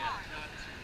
Yeah,